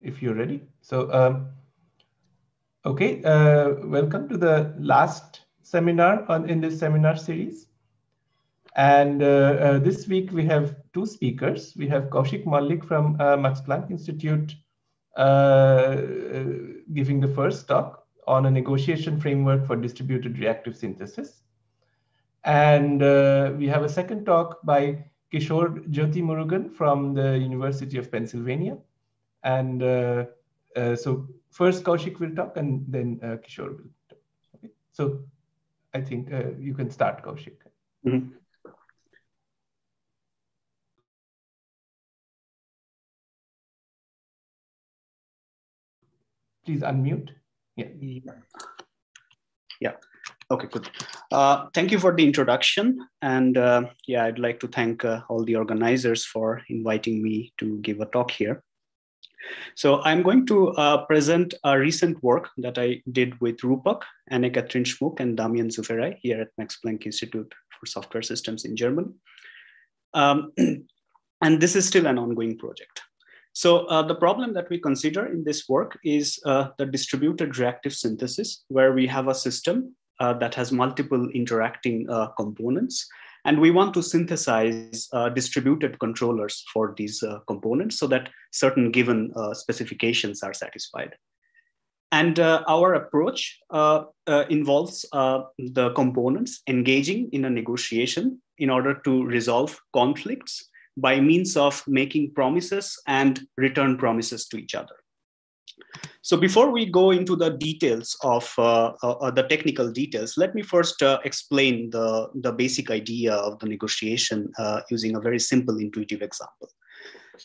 if you're ready. So, um, okay, uh, welcome to the last seminar on in this seminar series. And uh, uh, this week we have two speakers. We have Kaushik Mallik from uh, Max Planck Institute uh, giving the first talk on a negotiation framework for distributed reactive synthesis. And uh, we have a second talk by Kishor Jothimurugan from the University of Pennsylvania. And uh, uh, so first Kaushik will talk and then uh, Kishor will talk. Okay. So I think uh, you can start, Kaushik. Mm -hmm. Please unmute. Yeah. Yeah. Okay, good. Uh, thank you for the introduction. And uh, yeah, I'd like to thank uh, all the organizers for inviting me to give a talk here. So I'm going to uh, present a recent work that I did with Rupak, Anne-Kathrin Schmuck, and Damien Zufferey here at Max Planck Institute for Software Systems in Germany. Um, and this is still an ongoing project. So uh, the problem that we consider in this work is uh, the distributed reactive synthesis, where we have a system uh, that has multiple interacting uh, components. And we want to synthesize uh, distributed controllers for these uh, components so that certain given uh, specifications are satisfied. And uh, our approach involves the components engaging in a negotiation in order to resolve conflicts by means of making promises and return promises to each other. So before we go into the details of uh, uh, uh, the technical details, let me first uh, explain the, the basic idea of the negotiation uh, using a very simple intuitive example.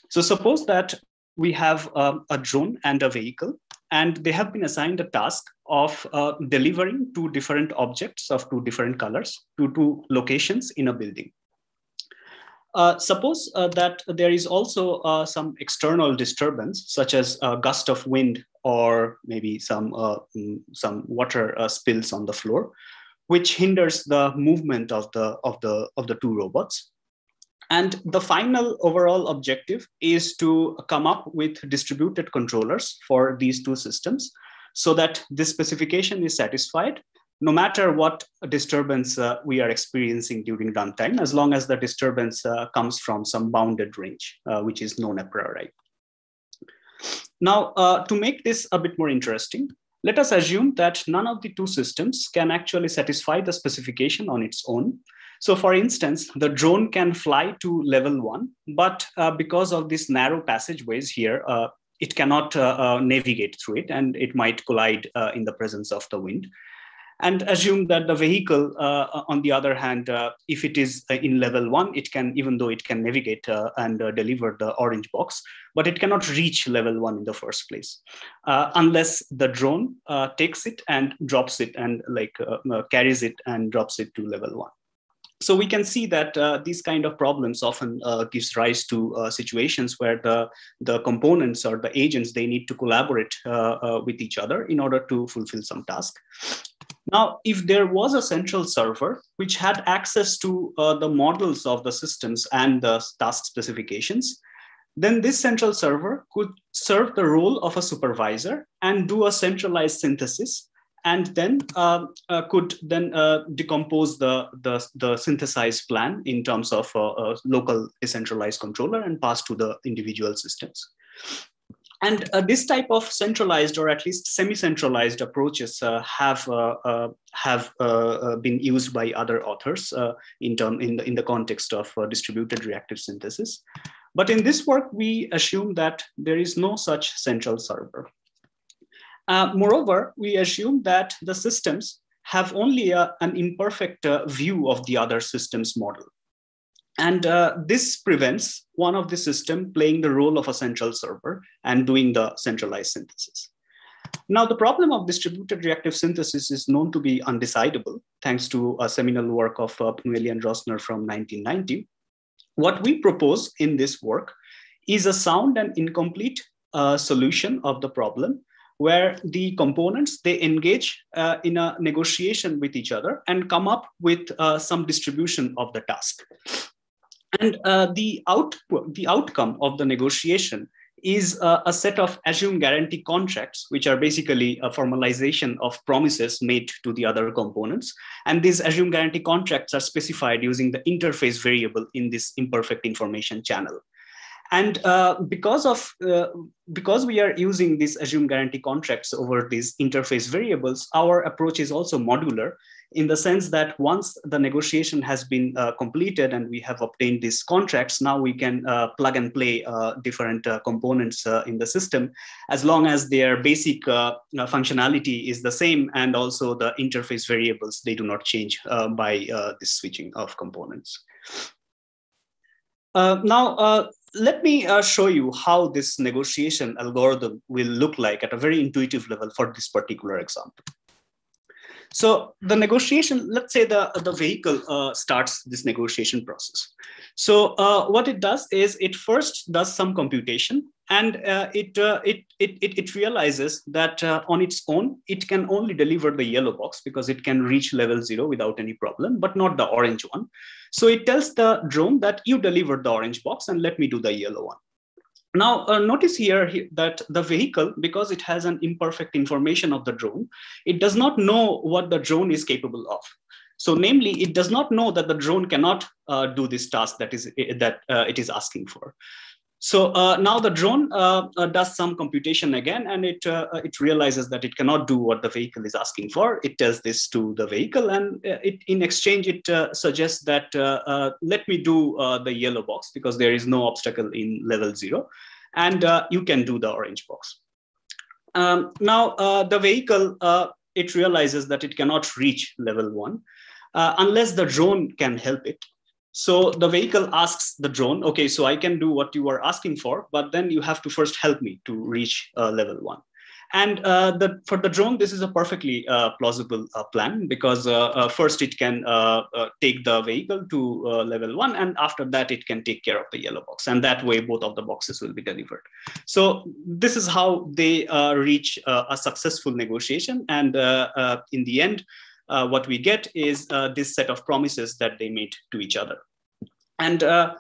So suppose that we have um, a drone and a vehicle, and they have been assigned a task of uh, delivering two different objects of two different colors to two locations in a building. Uh, suppose uh, that there is also uh, some external disturbance, such as a gust of wind or maybe some, uh, mm, some water uh, spills on the floor, which hinders the movement of the, of, the, of the two robots. And the final overall objective is to come up with distributed controllers for these two systems so that this specification is satisfied no matter what disturbance uh, we are experiencing during runtime, as long as the disturbance uh, comes from some bounded range, uh, which is known a priori. Now, uh, to make this a bit more interesting, let us assume that none of the two systems can actually satisfy the specification on its own. So for instance, the drone can fly to level one, but uh, because of these narrow passageways here, uh, it cannot navigate through it and it might collide in the presence of the wind and assume that the vehicle, uh, on the other hand, uh, if it is uh, in level one, it can, even though it can navigate uh, and uh, deliver the orange box, but it cannot reach level one in the first place, uh, unless the drone takes it and drops it and like carries it and drops it to level one. So we can see that these kind of problems often gives rise to situations where the, the components or the agents they need to collaborate with each other in order to fulfill some task now, if there was a central server which had access to uh, the models of the systems and the task specifications, then this central server could serve the role of a supervisor and do a centralized synthesis and then uh, uh, could then uh, decompose the, the, the, synthesized plan in terms of a, a local decentralized controller and pass to the individual systems. And uh, this type of centralized or at least semi-centralized approaches uh, have uh, uh have uh, uh, been used by other authors in, term, in, the, in the context of distributed reactive synthesis. But in this work, we assume that there is no such central server. moreover, we assume that the systems have only a, an imperfect view of the other systems model. And uh, this prevents one of the system playing the role of a central server and doing the centralized synthesis. Now, the problem of distributed reactive synthesis is known to be undecidable, thanks to a seminal work of uh, and Rosner from 1990. What we propose in this work is a sound and incomplete uh, solution of the problem where the components they engage uh, in a negotiation with each other and come up with uh, some distribution of the task and uh, the, out, the outcome of the negotiation is uh, a set of assume guarantee contracts, which are basically a formalization of promises made to the other components. And these assume guarantee contracts are specified using the interface variable in this imperfect information channel. And uh, because of uh, because we are using these assume guarantee contracts over these interface variables, our approach is also modular in the sense that once the negotiation has been uh, completed and we have obtained these contracts, now we can uh, plug and play uh, different uh, components uh, in the system as long as their basic uh, functionality is the same and also the interface variables, they do not change by this switching of components. now, let me show you how this negotiation algorithm will look like at a very intuitive level for this particular example. So the negotiation, let's say the, the vehicle uh, starts this negotiation process. So uh, what it does is it first does some computation and uh, it, uh, it, it, it, it, realizes that uh, on its own, it can only deliver the yellow box because it can reach level zero without any problem, but not the orange one. So it tells the drone that you delivered the orange box and let me do the yellow one. Now, uh, notice here that the vehicle, because it has an imperfect information of the drone, it does not know what the drone is capable of. So, namely, it does not know that the drone cannot uh, do this task that is that uh, it is asking for. So uh, now the drone uh, uh, does some computation again, and it uh, uh, it realizes that it cannot do what the vehicle is asking for. It tells this to the vehicle, and uh, it, in exchange, it suggests that let me do the yellow box because there is no obstacle in level zero, and you can do the orange box. Um, now the vehicle it realizes that it cannot reach level one unless the drone can help it. So the vehicle asks the drone, okay, so I can do what you are asking for, but then you have to first help me to reach uh, level one. And uh, the, for the drone, this is a perfectly uh, plausible uh, plan because uh, uh, first it can take the vehicle to level one, and after that it can take care of the yellow box, and that way both of the boxes will be delivered. So this is how they reach a successful negotiation, and in the end, uh, what we get is uh, this set of promises that they made to each other. And uh,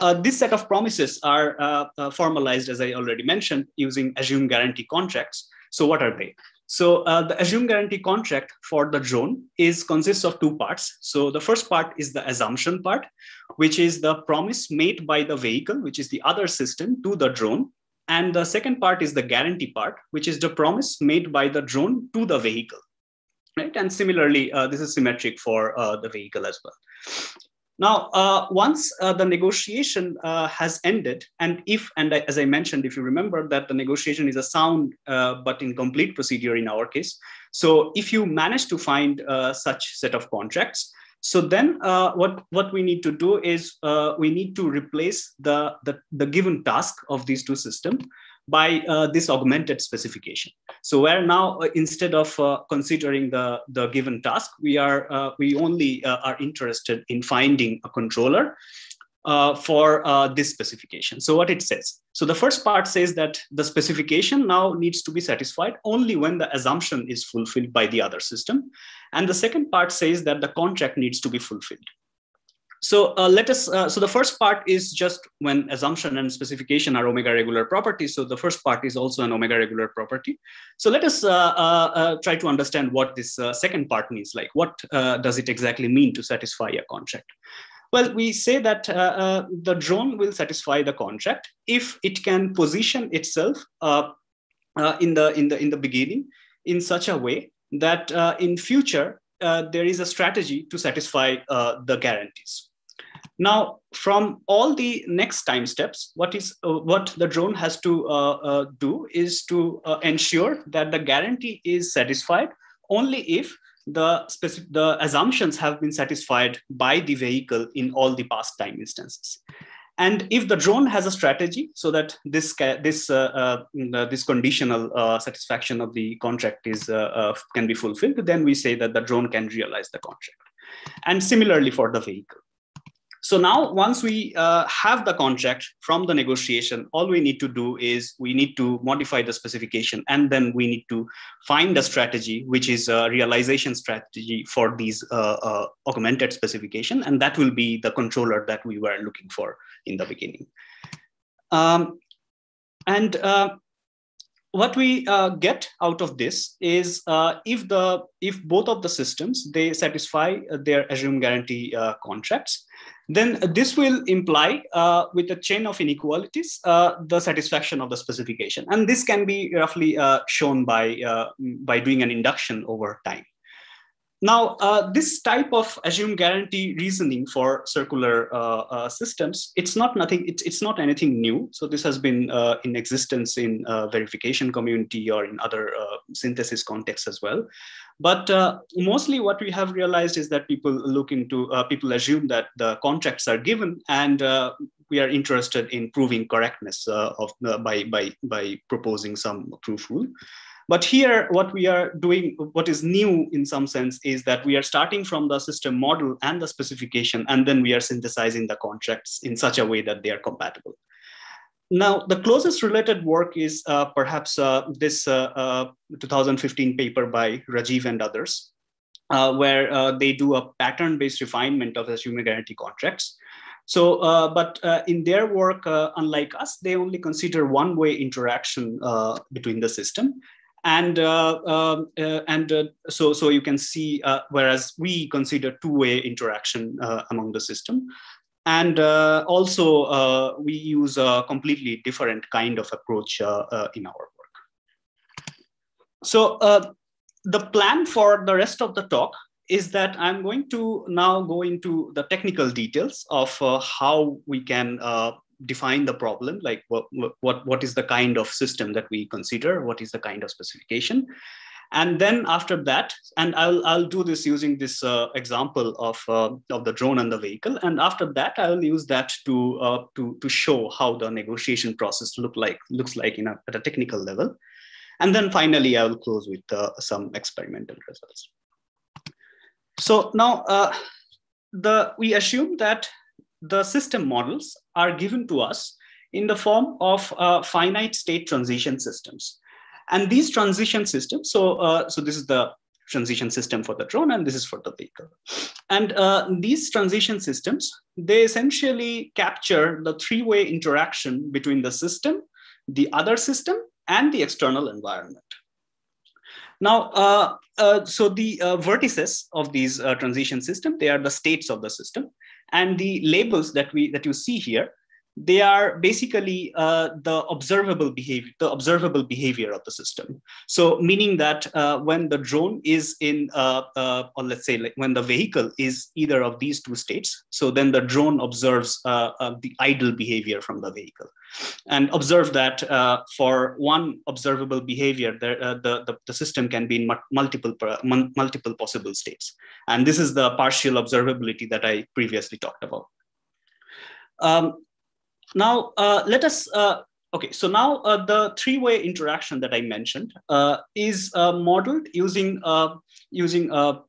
uh this set of promises are uh, formalized, as I already mentioned, using assume guarantee contracts. So what are they? So the assume guarantee contract for the drone is consists of two parts. So the first part is the assumption part, which is the promise made by the vehicle, which is the other system to the drone. And the second part is the guarantee part, which is the promise made by the drone to the vehicle right? And similarly, uh, this is symmetric for uh, the vehicle as well. Now, uh, once uh, the negotiation uh, has ended, and if, and as I mentioned, if you remember that the negotiation is a sound uh, but incomplete procedure in our case. So if you manage to find such set of contracts, so then what, what we need to do is we need to replace the, the, the given task of these two systems by uh, this augmented specification. So where now uh, instead of uh, considering the, the given task, we are uh, we only uh, are interested in finding a controller uh, for this specification. So what it says. So the first part says that the specification now needs to be satisfied only when the assumption is fulfilled by the other system. And the second part says that the contract needs to be fulfilled. So uh, let us, uh, so the first part is just when assumption and specification are omega regular properties. So the first part is also an omega regular property. So let us uh, uh, uh try to understand what this uh, second part means. Like what does it exactly mean to satisfy a contract? Well, we say that the drone will satisfy the contract if it can position itself in, the, in, the, in the beginning in such a way that in future there is a strategy to satisfy the guarantees. Now, from all the next time steps, what is uh, what the drone has to uh, uh, do is to uh, ensure that the guarantee is satisfied only if the specific the assumptions have been satisfied by the vehicle in all the past time instances. And if the drone has a strategy so that this this uh, uh, this conditional satisfaction of the contract is can be fulfilled, then we say that the drone can realize the contract. And similarly for the vehicle. So now, once we uh, have the contract from the negotiation, all we need to do is we need to modify the specification, and then we need to find a strategy, which is a realization strategy for these uh, uh, augmented specification, and that will be the controller that we were looking for in the beginning. Um, and uh, what we uh, get out of this is uh, if the if both of the systems they satisfy their assumed guarantee uh, contracts then this will imply uh, with a chain of inequalities uh, the satisfaction of the specification. And this can be roughly uh, shown by by doing an induction over time now, uh, this type of assume guarantee reasoning for circular uh, uh, systems, it's not nothing, it's, it's not anything new. So this has been uh, in existence in uh, verification community or in other uh, synthesis contexts as well. But mostly what we have realized is that people look into, people assume that the contracts are given and we are interested in proving correctness of by, by, by proposing some proof rule. But here, what we are doing, what is new in some sense, is that we are starting from the system model and the specification, and then we are synthesizing the contracts in such a way that they are compatible. Now, the closest related work is uh, perhaps uh, this uh, uh 2015 paper by Rajeev and others, uh, where uh, they do a pattern-based refinement of assumed guarantee contracts. So, but in their work, unlike us, they only consider one-way interaction between the system and uh, um, uh, and uh, so so you can see whereas we consider two-way interaction among the system. And uh, also uh, we use a completely different kind of approach uh, in our work. So the plan for the rest of the talk is that i'm going to now go into the technical details of how we can define the problem like what, what what is the kind of system that we consider what is the kind of specification. And then after that and i'll i'll do this using this uh, example of uh, of the drone and the vehicle. And after that i'll use that to uh, to to show how the negotiation process look like looks like in a, at a technical level. And then finally i will close with uh, some experimental results. So now uh, the we assume that the system models are given to us in the form of uh, finite state transition systems. And these transition systems, so, uh, so this is the transition system for the drone and this is for the vehicle. And uh, these transition systems, they essentially capture the three-way interaction between the system, the other system, and the external environment. Now, uh, uh, so the uh, vertices of these uh, transition system, they are the states of the system. And the labels that we that you see here, they are basically uh, the observable behavior, the observable behavior of the system. So meaning that uh, when the drone is in, uh, uh or let's say like when the vehicle is either of these two states, so then the drone observes uh, uh, the idle behavior from the vehicle. And observe that for one observable behavior, the, the, the, system can be in multiple, multiple possible states. And this is the partial observability that I previously talked about. Um, now, uh, let us, uh, okay, so now uh, the three-way interaction that I mentioned uh, is uh, modeled using, uh, using a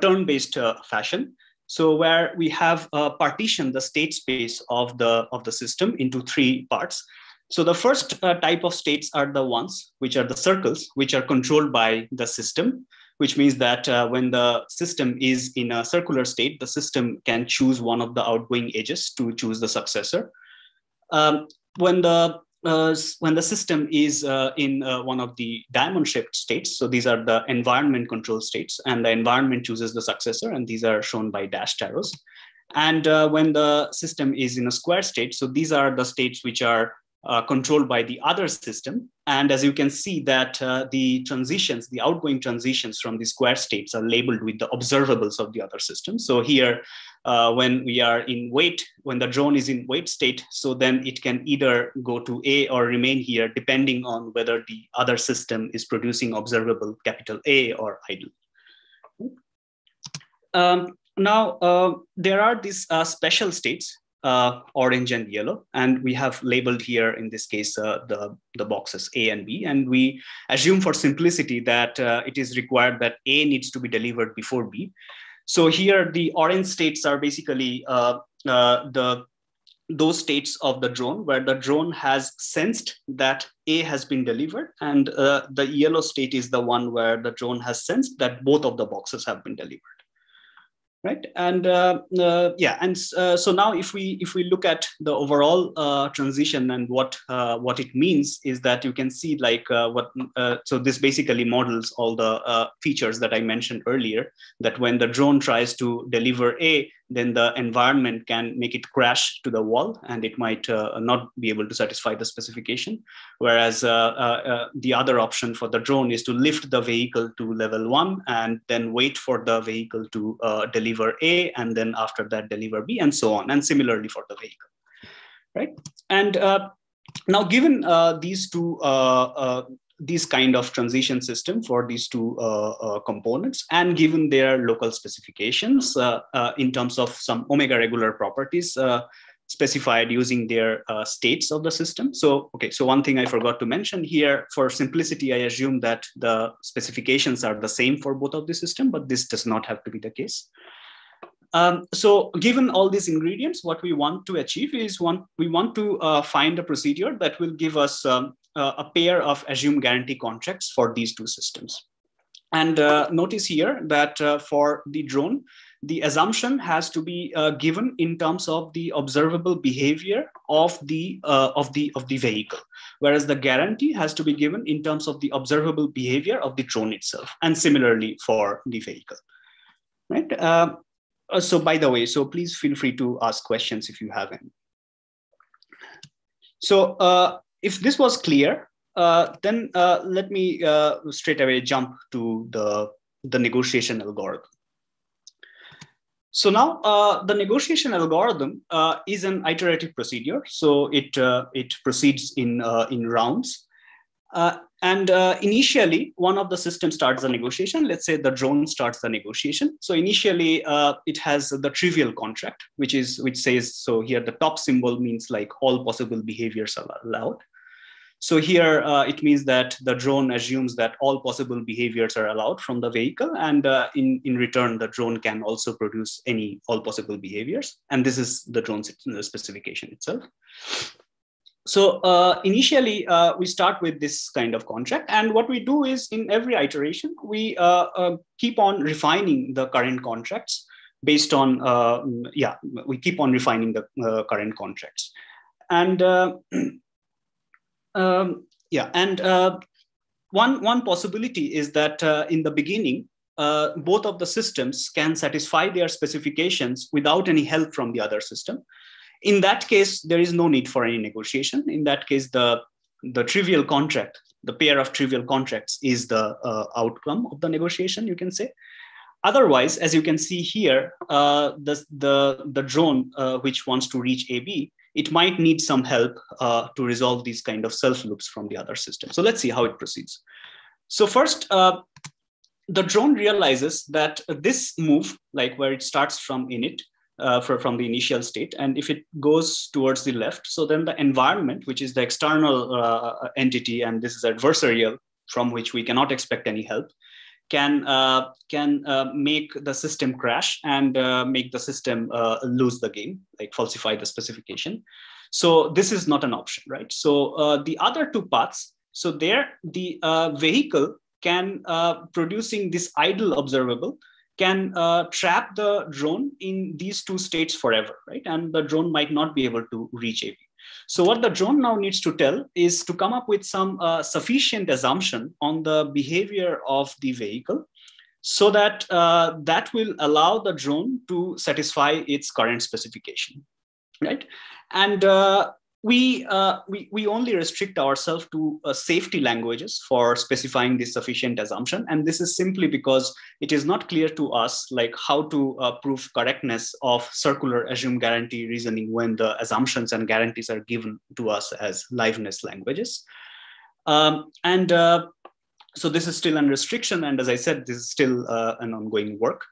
turn-based fashion. So where we have partitioned the state space of the, of the system into three parts. So the first type of states are the ones which are the circles, which are controlled by the system which means that when the system is in a circular state, the system can choose one of the outgoing edges to choose the successor. Um, when the uh, when the system is uh, in uh, one of the diamond shaped states, so these are the environment control states, and the environment chooses the successor, and these are shown by dashed arrows. And uh, when the system is in a square state, so these are the states which are uh, controlled by the other system. And as you can see that uh, the transitions, the outgoing transitions from the square states are labeled with the observables of the other system. So here, uh, when we are in wait, when the drone is in wait state, so then it can either go to A or remain here, depending on whether the other system is producing observable capital A or idle. Um, now, uh, there are these uh, special states uh, orange and yellow. And we have labeled here, in this case, uh, the, the boxes A and B. And we assume for simplicity that uh, it is required that A needs to be delivered before B. So here the orange states are basically uh, uh, the those states of the drone where the drone has sensed that A has been delivered and uh, the yellow state is the one where the drone has sensed that both of the boxes have been delivered. Right? And uh, uh, yeah and uh, so now if we if we look at the overall uh, transition and what uh, what it means is that you can see like uh, what so this basically models all the features that i mentioned earlier that when the drone tries to deliver a then the environment can make it crash to the wall and it might uh, not be able to satisfy the specification. Whereas uh, uh, uh, the other option for the drone is to lift the vehicle to level one and then wait for the vehicle to uh, deliver A and then after that deliver B and so on. And similarly for the vehicle, right? And now given these two these kind of transition system for these two uh, uh, components and given their local specifications uh, uh in terms of some omega regular properties uh, specified using their states of the system. So, okay, so one thing I forgot to mention here, for simplicity, I assume that the specifications are the same for both of the system, but this does not have to be the case. Um, so given all these ingredients, what we want to achieve is one, we want to uh, find a procedure that will give us um, a pair of assume guarantee contracts for these two systems. And uh, notice here that uh, for the drone, the assumption has to be uh, given in terms of the observable behavior of the uh, of the of the vehicle whereas the guarantee has to be given in terms of the observable behavior of the drone itself and similarly for the vehicle right uh, uh, so by the way, so please feel free to ask questions if you have any. So uh, if this was clear, uh, then uh, let me uh, straight away jump to the, the negotiation algorithm. So now uh, the negotiation algorithm is an iterative procedure. So it, it proceeds in, in rounds. Uh, and uh, initially, one of the systems starts the negotiation. Let's say the drone starts the negotiation. So initially, uh, it has the trivial contract, which is which says so. Here, the top symbol means like all possible behaviors are allowed. So here, uh, it means that the drone assumes that all possible behaviors are allowed from the vehicle, and uh, in in return, the drone can also produce any all possible behaviors. And this is the drone specification itself. So uh, initially, uh, we start with this kind of contract. And what we do is in every iteration, we uh, uh keep on refining the current contracts based on, uh, yeah, we keep on refining the current contracts. And um, yeah, and uh, one, one possibility is that in the beginning, uh, both of the systems can satisfy their specifications without any help from the other system. In that case there is no need for any negotiation. In that case the the trivial contract the pair of trivial contracts is the uh, outcome of the negotiation you can say. Otherwise as you can see here uh, the, the, the drone uh, which wants to reach ab it might need some help uh, to resolve these kind of self loops from the other system so let's see how it proceeds so first uh, the drone realizes that this move like where it starts from init uh, for, from the initial state. And if it goes towards the left, so then the environment, which is the external uh, entity, and this is adversarial from which we cannot expect any help, can uh, can uh, make the system crash and uh, make the system uh, lose the game, like falsify the specification. So this is not an option, right? So the other two paths. So there, the vehicle can producing this idle observable can uh, trap the drone in these two states forever, right? And the drone might not be able to reach AB. So what the drone now needs to tell is to come up with some uh, sufficient assumption on the behavior of the vehicle so that uh, that will allow the drone to satisfy its current specification, right? And uh, we, uh, we, we only restrict ourselves to uh, safety languages for specifying this sufficient assumption. And this is simply because it is not clear to us like how to uh, prove correctness of circular assume guarantee reasoning when the assumptions and guarantees are given to us as liveness languages. Um, and uh, so this is still under restriction. And as I said, this is still uh, an ongoing work.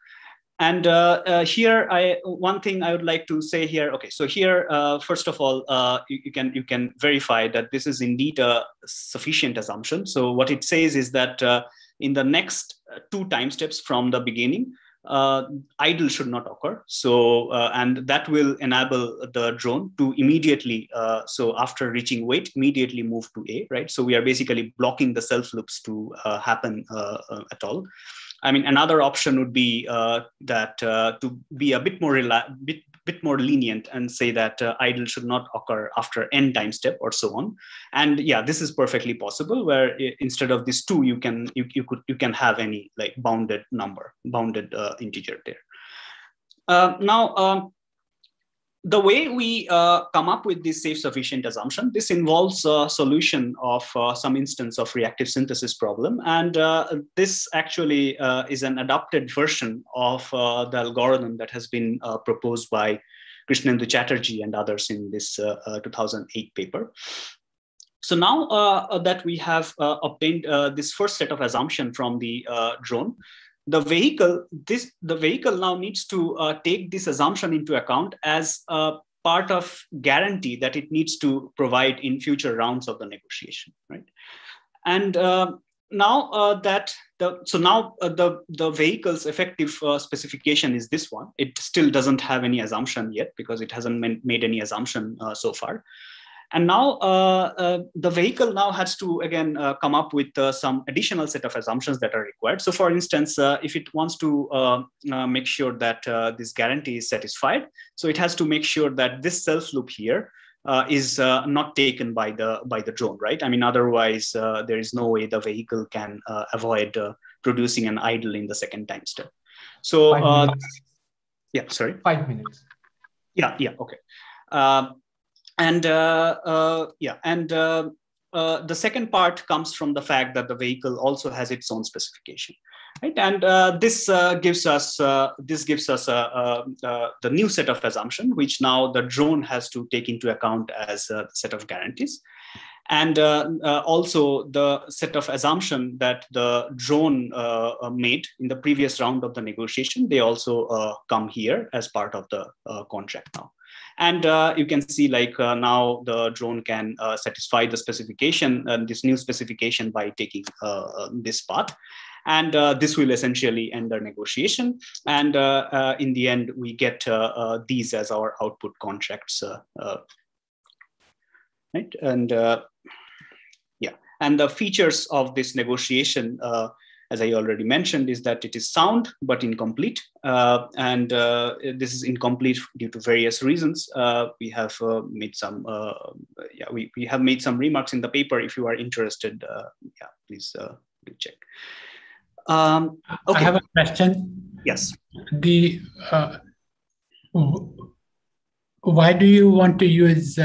And uh, uh, here, I one thing I would like to say here. Okay, so here, uh, first of all, uh, you, you, can you can verify that this is indeed a sufficient assumption. So what it says is that uh, in the next uh, two time steps from the beginning, idle should not occur. So and that will enable the drone to immediately. so after reaching wait, immediately move to A. Right. So we are basically blocking the self loops to happen at all. I mean, another option would be uh, that uh, to be a bit more rela- bit, bit more lenient and say that uh, idle should not occur after n time step or so on. And yeah, this is perfectly possible where instead of this two, you can you, you could you can have any like bounded number, bounded uh, integer there. Uh, now, um, the way we uh, come up with this safe sufficient assumption, this involves a solution of uh, some instance of reactive synthesis problem. And uh, this actually uh, is an adapted version of uh, the algorithm that has been uh, proposed by Krishnendu Chatterjee and others in this 2008 paper. So now that we have obtained this first set of assumption from the drone, the vehicle this the vehicle now needs to uh, take this assumption into account as a part of guarantee that it needs to provide in future rounds of the negotiation right? And uh, now uh, that the so now uh, the the vehicle's effective uh, specification is this one. It still doesn't have any assumption yet because it hasn't made any assumption uh, so far and now uh, uh, the vehicle now has to again uh, come up with uh, some additional set of assumptions that are required. So for instance, uh, if it wants to uh, make sure that this guarantee is satisfied, so it has to make sure that this self loop here is not taken by the by the drone, right? I mean, otherwise there is no way the vehicle can avoid producing an idle in the second time step. So yeah, sorry. Five minutes. Yeah, yeah, okay and uh, uh, yeah, and uh, the second part comes from the fact that the vehicle also has its own specification right? And uh, this uh, gives us uh, this gives us the new set of assumption which now the drone has to take into account as a set of guarantees. And also the set of assumption that the drone made in the previous round of the negotiation they also come here as part of the contract now and uh, you can see like uh, now the drone can uh, satisfy the specification, uh, this new specification by taking uh, this path. And this will essentially end the negotiation. And in the end, we get these as our output contracts. right? And yeah, and the features of this negotiation as I already mentioned, is that it is sound but incomplete. Uh, and uh, this is incomplete due to various reasons. Uh, we have uh, made some, uh, yeah, we, we have made some remarks in the paper. If you are interested, uh, yeah, please check. Um, okay. I have a question. Yes. The why do you want to use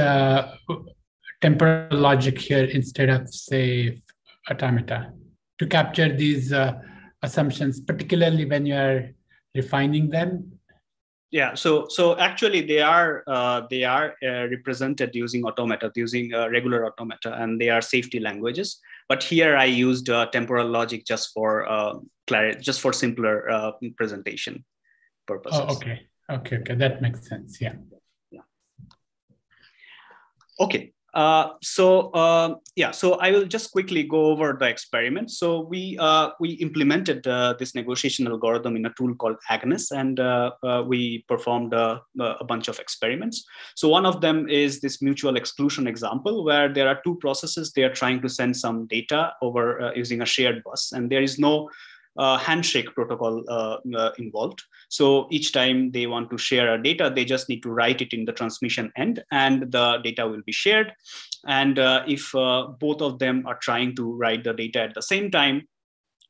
temporal logic here instead of say automata? To capture these uh, assumptions, particularly when you are refining them? Yeah, so so actually they are uh, they are uh, represented using automata, using uh, regular automata, and they are safety languages. But here I used uh, temporal logic just for uh, clarity, just for simpler uh, presentation purposes. Oh, okay, okay, okay, that makes sense. Yeah. Yeah. Okay, uh, so uh, yeah, so I will just quickly go over the experiment. So we uh, we implemented uh, this negotiation algorithm in a tool called Agnes, and uh, we performed a, a, bunch of experiments. So one of them is this mutual exclusion example, where there are two processes. They are trying to send some data over using a shared bus, and there is no uh, handshake protocol uh, uh, involved. So each time they want to share a data, they just need to write it in the transmission end and the data will be shared. And uh, if uh, both of them are trying to write the data at the same time,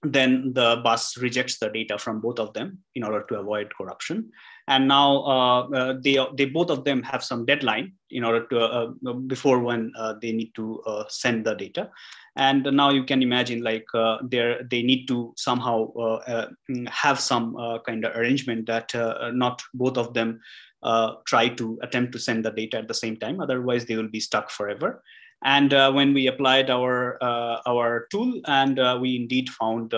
then the bus rejects the data from both of them in order to avoid corruption. And now uh, they, they both of them have some deadline in order to before when they need to send the data. And now you can imagine like uh, they need to somehow uh, uh, have some uh, kind of arrangement that uh, not both of them uh, try to attempt to send the data at the same time. Otherwise they will be stuck forever and when we applied our our tool and we indeed found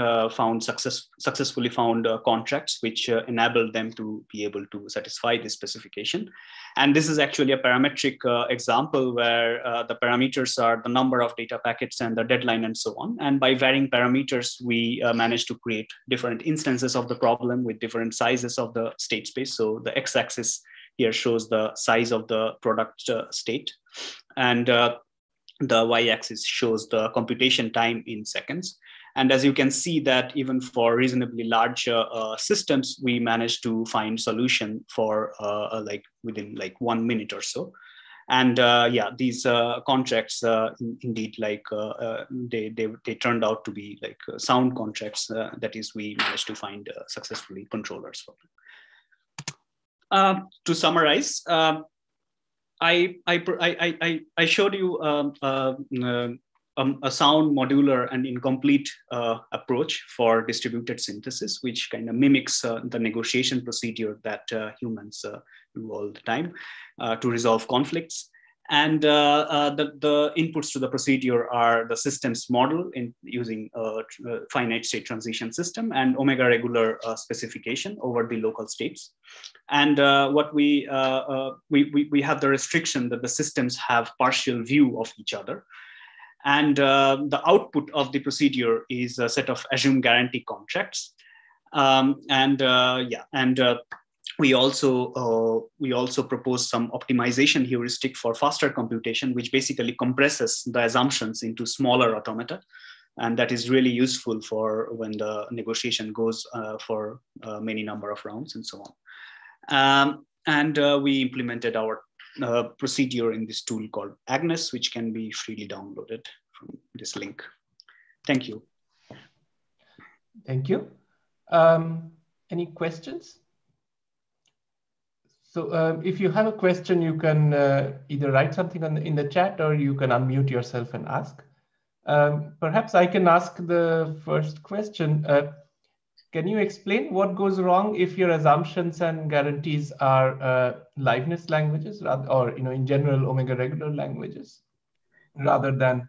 uh, found success successfully found uh, contracts which uh, enabled them to be able to satisfy this specification. And this is actually a parametric uh, example where uh, the parameters are the number of data packets and the deadline and so on. And by varying parameters we uh, managed to create different instances of the problem with different sizes of the state space. So the x-axis here shows the size of the product state and the y-axis shows the computation time in seconds. And as you can see that even for reasonably large uh, uh, systems, we managed to find solution for uh, uh like within like one minute or so. And uh, yeah, these uh, contracts in, indeed like they, they, they turned out to be like sound contracts. that is, we managed to find successfully controllers for them. to summarize, I, I, I, I, showed you um, uh, um, a sound modular and incomplete uh, approach for distributed synthesis, which kind of mimics uh, the negotiation procedure that uh, humans uh, do all the time uh, to resolve conflicts. And the, the inputs to the procedure are the systems model in using a finite state transition system and omega regular specification over the local states. And what we, we, we, we have the restriction that the systems have partial view of each other. And uh, the output of the procedure is a set of assume guarantee contracts. Um, and uh, yeah, and uh, we also uh, we also propose some optimization heuristic for faster computation, which basically compresses the assumptions into smaller automata. And that is really useful for when the negotiation goes uh, for uh, many number of rounds and so on. Um, and we implemented our uh, procedure in this tool called Agnes, which can be freely downloaded from this link. Thank you. Thank you. Um, any questions? So uh, if you have a question, you can uh, either write something the, in the chat or you can unmute yourself and ask. Um, perhaps I can ask the first question. Uh, can you explain what goes wrong if your assumptions and guarantees are uh, liveness languages or, you know, in general, omega regular languages rather than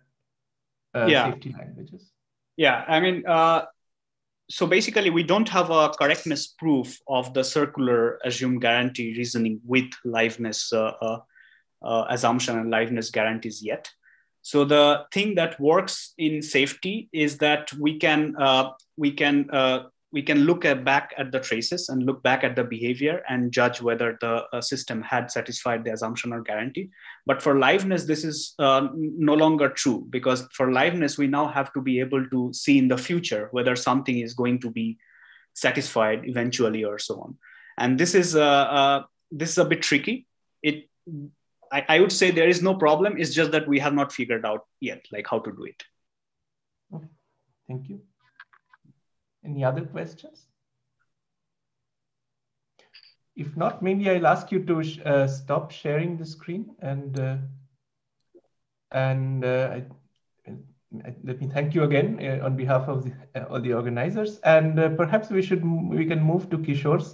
uh, yeah. safety languages? Yeah, I mean, uh, so basically we don't have a correctness proof of the circular assume guarantee reasoning with liveness uh, uh, uh, assumption and liveness guarantees yet. So the thing that works in safety is that we can uh, we can uh, we can look at back at the traces and look back at the behavior and judge whether the uh, system had satisfied the assumption or guarantee. But for liveness, this is uh, no longer true because for liveness, we now have to be able to see in the future whether something is going to be satisfied eventually or so on. And this is uh, uh this is a bit tricky. It I, I would say there is no problem. It's just that we have not figured out yet like how to do it. Okay. Thank you. Any other questions? If not, maybe I'll ask you to uh, stop sharing the screen and uh, and uh, I, let me thank you again uh, on behalf of the, uh, all the organizers. And uh, perhaps we should we can move to Kishor's